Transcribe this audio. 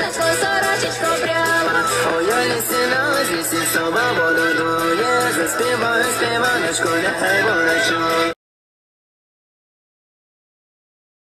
сонечко сорочечко прямо. Ой, ой, лісіна, лисі, сова, воду дує, заспівай, співаночку, нехай волочу.